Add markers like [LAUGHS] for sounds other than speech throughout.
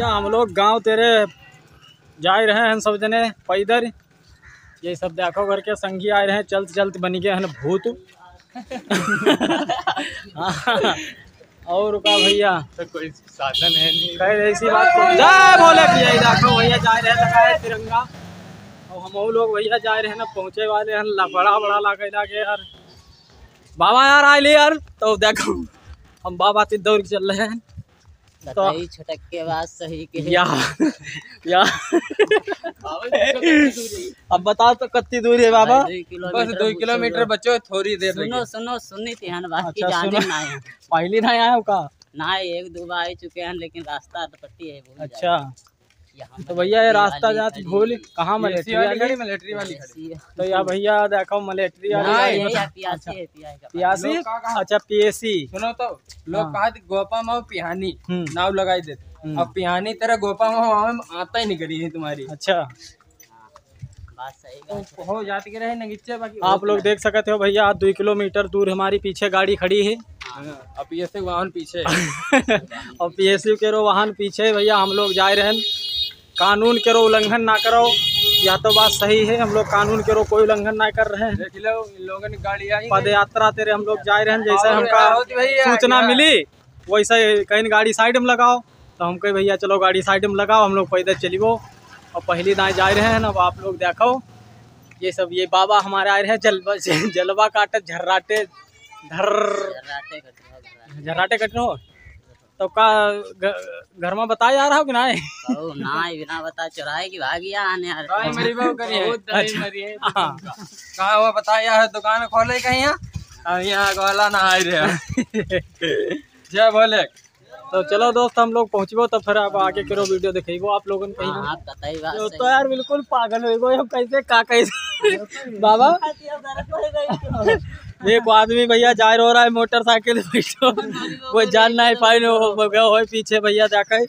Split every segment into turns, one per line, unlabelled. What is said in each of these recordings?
या हम लोग गाँव तेरे जा रहे हैं सब जने पैदल ये सब देखो घर के संगी आए रहे हैं चलते चलते बन गए हैं भूत। हाँ, और का भैया।
तो कोई साधन है नहीं।
कह रहे इसी बात को जय बोले भैया देखो भैया जा रहे हैं लगाए तिरंगा। और हम वो लोग भैया जा रहे हैं ना पहुँचे वाले हैं ला- बड़ा बड़ा लागे लागे यार। बाबा यार आए ले यार। तो देखो हम बाबा से दौड़ के चल रहे हैं। तो
छटक के बाद सही के
या या अब बताओ तो कितनी दूरी है बाबा?
किलोमीटर
बस दो किलोमीटर बचो थोड़ी देर
सुनो सुनो सुनी थी हन बाकी
अच्छा,
जाने ना है
पहली ना आया का
ना एक दो बार आ चुके हैं लेकिन रास्ता तो अटपटी है
अच्छा। तो भैया ये रास्ता जाती भूल कहाँ
मलेट्री वाली खड़ी मिलिट्री वाली खड़ी
तो या भैया देखो मलेट्री वाली
यही पियासी है
कहाँ-
अच्छा पीएसी।
सुनो तो लोग
हाँ।
कहा गोपा माओ पिहानी।
हम्म।
नाव लगाई देते।
हम्म।
अब पिहानी तेरा गोपा माओ आता ही नहीं करी है तुम्हारी।
अच्छा।
बात सही हो।
जाती के रहे नगीचे बाकी
आप लोग देख सकते हो भैया दो किलोमीटर दूर हमारी पीछे गाड़ी खड़ी है।
हाँ, अब ये से वाहन पीछे। [LAUGHS]
और पीएसयू के रो वाहन पीछे भैया हम लोग जा रहे हैं। कानून के रो उल्लंघन ना करो। यह तो बात सही है हम लोग कानून के रो कोई उल्लंघन ना कर रहे हैं।
देख लो इन लोगों ने गाड़ी
पद यात्रा तेरे हम लोग जा रहे हैं जैसे हमका सूचना मिली वैसे कहीं गाड़ी साइड में लगाओ। तो हम कहे भैया चलो गाड़ी साइड में लगाओ हम लोग पैदल चली और पहली दाएँ जा रहे हैं अब आप लोग देखो। ये सब ये बाबा हमारे आए रहे हैं जलवा [LAUGHS] जलवा काटे झर्राटे धर
जर्राटे कट रहा, जर्राटे।
झर्राटे कटनो हो तो का घर में बता जा रहा हो कि
कहू ना बिना बता चुराए की भागिया आने यार
काय मेरी बहू करी है।
अच्छा। हाँ।
कहाँ हुआ बताया है दुकान खोले कहीं यहाँ अब यहाँ गोला ना आ रहे [LAUGHS] जय भोले।
तो चलो दोस्त हम लोग पहुँचबो तो फिर आप आगे करो वीडियो देखेगो आप लोगन कहीं
हाँ, आप बताई बात
तो, तो यार बिल्कुल पागल हो गए हम कैसे का कैसे? [LAUGHS] बाबा? [LAUGHS] [LAUGHS] देखो आदमी भैया जा रहा हो रहा है मोटरसाइकिल [LAUGHS] वो जान नहीं नो हो पीछे भैया देखे।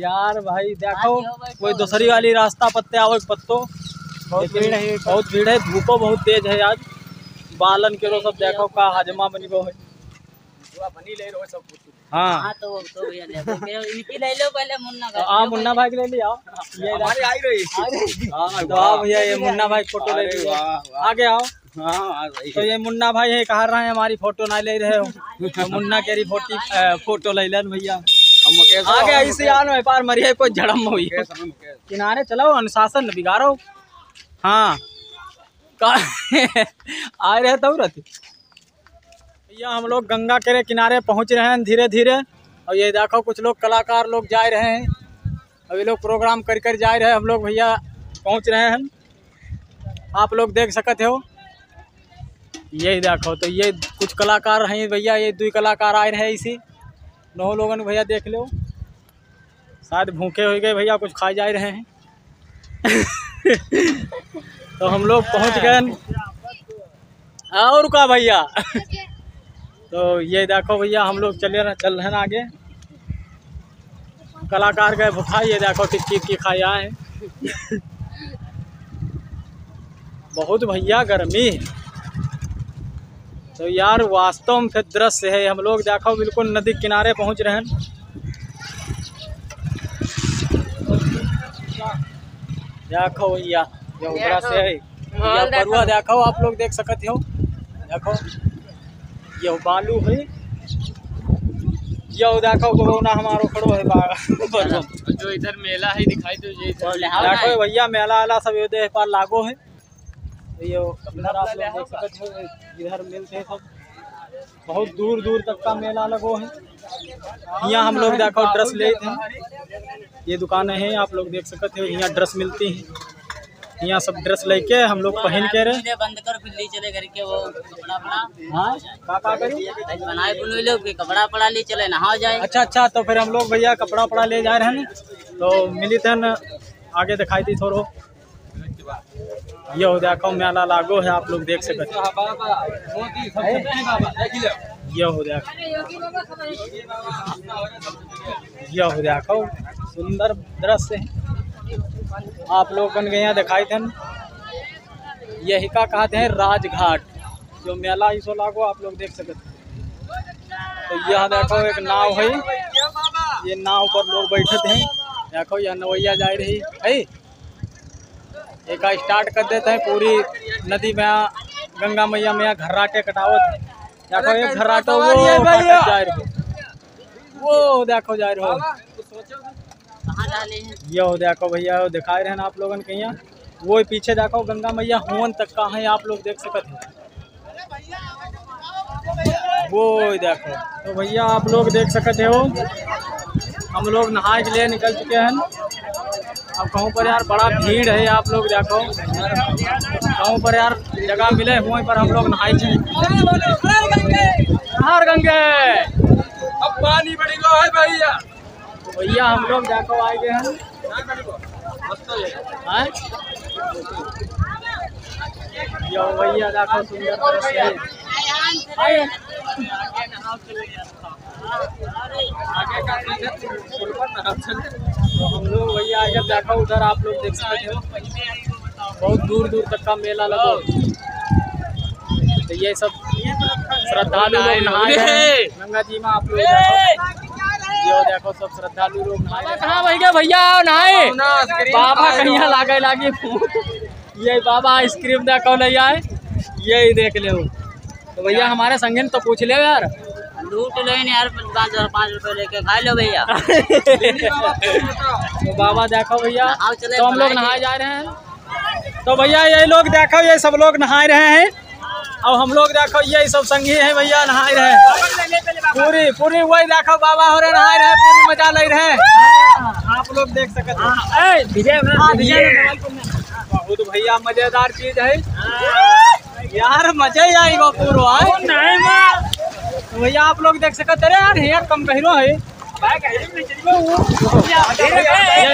यार भाई देखो कोई दूसरी वाली रास्ता पत्ते आओ पत्तो। बहुत भीड़ है बहुत भीड़ है धूपो बहुत तेज है आज बालन के रो सब देखो का हजमा बनी गो है। बनी हाँ।
हाँ तो तो भैया ले लो। इनकी ले लो पहले मुन्ना
तो
का।
आ मुन्ना भाई ले लिया। ये
हमारी आई रही
हाँ, तो भैया ये मुन्ना भाई फ़ोटो ले लिया आगे आओ।
हाँ
तो ये मुन्ना भाई है कहा रहे हैं? हमारी फ़ोटो ना ले रहे हो। तो मुन्ना केरी फोटी फ़ोटो ले लेन भैया। आगे ऐसे आनो है पार मरिए कोई झड़म हुई। किनारे चलो अनुशासन बिगाड़ो। हाँ। का आ रहे तब रहते भैया हम लोग गंगा के किनारे पहुँच रहे हैं धीरे धीरे और ये देखो कुछ लोग कलाकार लोग जा रहे हैं। अभी लोग प्रोग्राम कर कर जा रहे हैं। हम लोग भैया पहुँच रहे हैं। आप लोग देख सकते हो। यही देखो तो ये कुछ कलाकार हैं भैया, ये दो कलाकार आए रहे इसी। नौ लोगों ने भैया देख लो। शायद भूखे हो गए भैया, कुछ खाए जा रहे हैं। [LAUGHS] तो हम लोग पहुँच गए और का भैया? [LAUGHS] तो ये देखो भैया, हम लोग चले रहे, चल रहे हैं आगे। कलाकार गए भूखा ये देखो टिक्की की खाए आए [LAUGHS] बहुत भैया, गर्मी। है तो यार वास्तव में फिर दृश्य है हम लोग देखो बिल्कुल नदी किनारे पहुँच रहे हैं। देखो भैया दृश्य है। ये बरुआ देखो। आप लोग देख सकते हो। देखो ये बालू है। ये देखो कोरोना हमारो खड़ो है
जो इधर मेला है दिखाई
आओ
देखो भैया मेला वाला सब पर लागो है। ये इधर आप लोग देख सकते हो इधर मिलते सब। बहुत दूर दूर तक का मेला लगो है। यहाँ हम लोग देखो ड्रेस ले थे ये दुकानें हैं आप लोग देख सकते हो यहाँ ड्रेस मिलती हैं। यहाँ सब ड्रेस लेके हम लोग पहन के रहे।
बंद कर बिल्ली चले करके वो कपड़ा पड़ा
हाँ का का करी
बनाए बुनवे लोग कपड़ा पड़ा ले चले नहा जाए।
अच्छा अच्छा तो फिर हम लोग भैया कपड़ा वपड़ा ले जा रहे हैं तो मिली थे आगे दिखाई दी थोड़ो। ये हो देखो मेला लागो है, आप लोग देख सकते हो।
हैं
ये हो देखो ये हो देखो सुंदर दृश्य है। आप लोग बन गए यहाँ दिखाई थे यही का कहते हैं, राजघाट। जो मेला इसो लागो, आप लोग देख सकते तो यह देखो, एक नाव है। ये नाव पर लोग बैठे थे देखो, यह नवैया जा रही है। एक स्टार्ट कर देते हैं पूरी नदी में गंगा मैया में घर्राटे कटावत है देखो एक घर्राटो वो कटत जा रही वो देखो जा रहे हो।
हैं
यो देखो भैया वो दिखाए रहे ना आप लोगन के यहाँ वो पीछे देखो गंगा मैया हुवन तक का है आप लोग देख सकते हो। वो देखो। तो भैया आप लोग देख सकते हो हम लोग नहाए के लिए निकल चुके हैं। अब कहूँ पर यार बड़ा भीड़ है आप लोग देखो। कहूँ पर यार जगह मिले हुए पर हम लोग नहाए थे। हर गंगे।
अब पानी बड़ी गो है भैया।
भैया हम लोग देखो आए गए हैं। भैया देखो सुंदर। तो हम लोग भैया अगर देखो उधर आप लोग देख सकते हो बहुत दूर दूर तक का मेला लगा तो ये सब श्रद्धालु लोग नहाए हैं। गंगा जी में आप लोग देखो। यो देखो सब श्रद्धालु लोग नहाए कहाँ भैया? भैया नहाए। बाबा कहीं लागे लागे। ये बाबा आइसक्रीम देखो नहीं आए। यही देख ले तो भैया हमारे संगे तो पूछ ले यार।
लूट लो यार पाँच हज़ार पाँच रुपए लेके खा लो भैया।
तो [LAUGHS] बाबा देखो भैया तो हम लोग। नहाए जा रहे हैं। तो भैया ये लोग देखो ये सब लोग नहा रहे हैं। और हम लोग देखो ये सब संगी हैं भैया नहा रहे हैं। पूरी पूरी वही देखो बाबा हो रहे नहा रहे हैं पूरी मज़ा ले रहे हैं। आप लोग देख सकते हैं। बहुत भैया मज़ेदार चीज़ है। यार मज़ा ही आई वो पूरा भैया, आप लोग देख सकते हैं यार हेयर कम कहिरो है।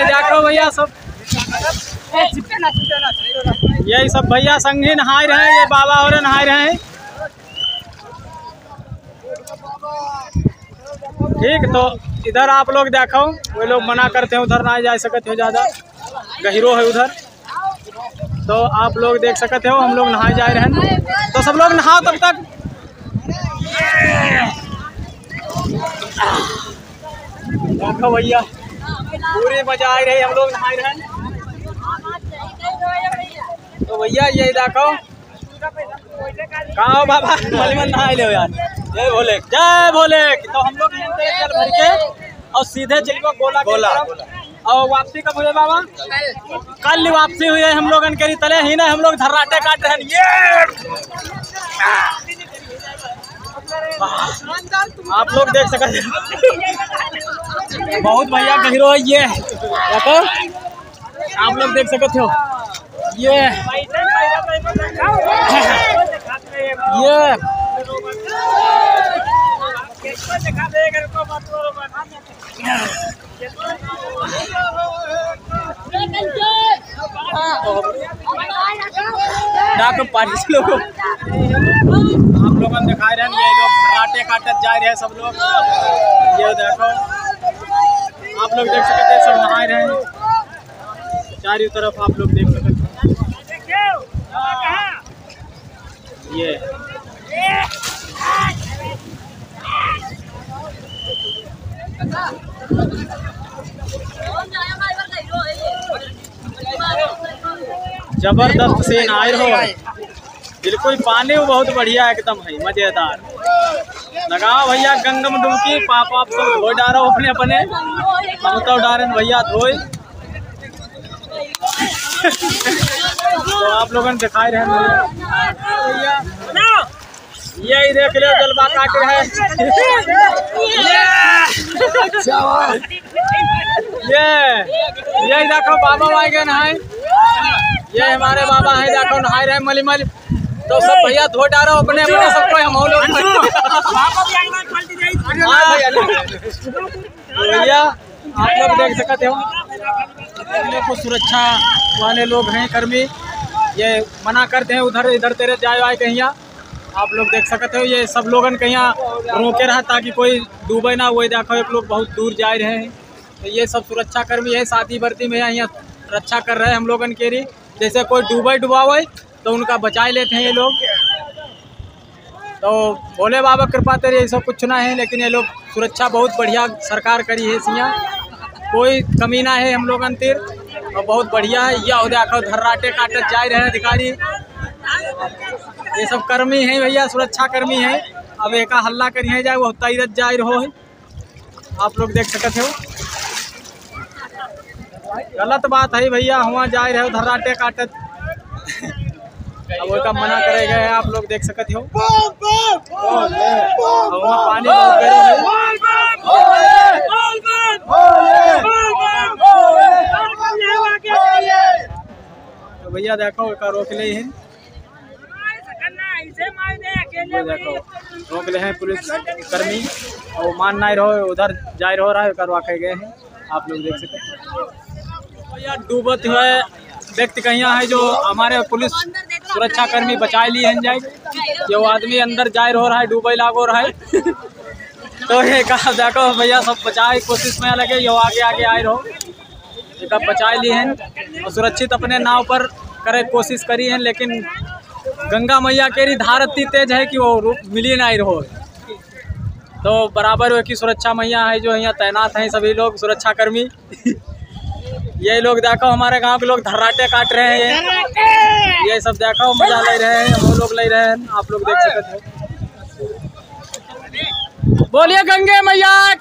देखो भैया सब। यही सब भैया संगी नहाए रहे ये बाबा और नहाए रहे ठीक तो इधर आप लोग देखो, वो लोग मना करते हैं, उधर ना जा सकते हो ज़्यादा। गहिरो है उधर। तो आप लोग देख सकते हो, हम लोग नहाए जा रहे हैं। तो सब लोग नहाओ तब तक। देखो भैया पूरी मज़ा आ रही हम लोग नहाए रहे तो भैया ये देखो। कहाँ बाबा? मलिमन नहा लो यार। जय भोले जय भोले। तो हम लोग जल भर के और सीधे चल को गोला
गोला,
और वापसी कब हुई बाबा? कल वापसी हुई है हम लोग के तले ही ना हम लोग धर्राटे काट रहे हैं। ये! आप लोग देख सकते हैं। बहुत भैया गहिरो है ये। देखो आप लोग देख सकते हो। ये। ये। डॉक्टर से लोग। आप लोग हम दिखा रहे हैं, ये लोग कराटे काटे जा रहे हैं सब लोग। ये देखो। आप लोग देख सकते हैं, सब नहा रहे हैं। चारों तरफ़ आप लोग देख सकते हैं। ये। ज़बरदस्त सीन आए हो बिल्कुल पानी बहुत बढ़िया एकदम है मज़ेदार। लगाओ भैया गंगम डुबकी पाप आप सब धो डारो अपने अपने। हम तो डारे भैया धोए। [LAUGHS] तो आप लोगों दिखाई रहे हैं। भैया यही देख लो जलवा काट रहे [LAUGHS] ये यही देखो बाबा भाई गए नहाए। ये हमारे बाबा हैं देखो नहाए रहे मली मली। तो सब भैया धो डारो अपने अपने सबको हम लोग तो भैया आप लोग देख सकते हो। अपने को सुरक्षा वाले लोग हैं कर्मी। ये मना करते हैं उधर इधर तेरे जाए आए कहीं आप लोग देख सकते हो ये सब लोगन कहीं रोके रहा ताकि कोई डूबे ना वही देखो एक लोग बहुत दूर जा रहे हैं। तो ये सब सुरक्षा कर्मी है शादी भर्ती में यहाँ रक्षा कर रहे हैं हम लोगन के लिए। जैसे कोई डूबे डुबावे तो उनका बचाए लेते हैं ये लोग। तो भोले बाबा कृपा तेरे ये सब कुछ ना है, लेकिन ये लोग सुरक्षा बहुत बढ़िया सरकार करी है सिया कोई कमी ना है हम लोग अंतिर, और बहुत बढ़िया है। या हो देखो धर्राटे काटे जा रहे अधिकारी। ये सब कर्मी हैं भैया, सुरक्षा कर्मी हैं। अब एक हल्ला करी है जाए, वो तैरत जा रहो है। आप लोग देख सकते हो। गलत बात है भैया वहाँ जा रहे हो धर्राटे काटत अब वो मना करे गए आप लोग देख सकते हो। वहाँ पानी है। तो भैया देखो एक रोक ले हैं। रोक ले हैं पुलिस कर्मी। और मान नहीं रहो, उधर जा रहो रहा है करवा के गए हैं। आप लोग देख सकते हैं। डूबत हुए व्यक्ति कहीं है जो हमारे पुलिस सुरक्षा कर्मी बचाए लिए हैं जाए, जो आदमी अंदर जा रहो रहा है, डूबे लागो रहा है। [LAUGHS] तो ये कहा, देखो भैया, सब बचाए, कोशिश में लगे, यो आगे आगे आए रहो। एक बचाए लिए हैं और सुरक्षित अपने नाव पर करे कोशिश करी है, लेकिन गंगा मैया के री धार इतनी तेज है कि वो रुक मिली नहीं रहो। तो बराबर वो की सुरक्षा मैया है जो, यहाँ तैनात हैं सभी लोग सुरक्षा कर्मी [LAUGHS] ये लोग देखो हमारे गाँव के लोग धर्राटे काट रहे हैं। ये ये सब देखो मज़ा ले रहे हैं वो लोग ले रहे हैं आप लोग देख सकते हैं। बोलिए गंगे मैया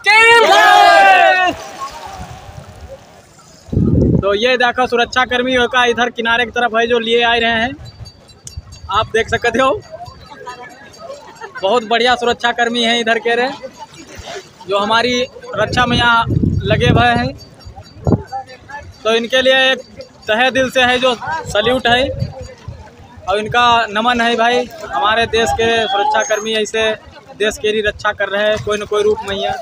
तो ये देखो सुरक्षा कर्मी का इधर किनारे की तरफ़ है जो लिए आ रहे हैं। आप देख सकते हो बहुत बढ़िया सुरक्षा कर्मी है इधर के रहे जो हमारी रक्षा में यहाँ लगे हुए हैं। तो इनके लिए एक तहे दिल से है जो सल्यूट है। और इनका नमन है भाई, हमारे देश के सुरक्षाकर्मी ऐसे देश के लिए रक्षा कर रहे हैं, कोई न कोई रूप में ही है।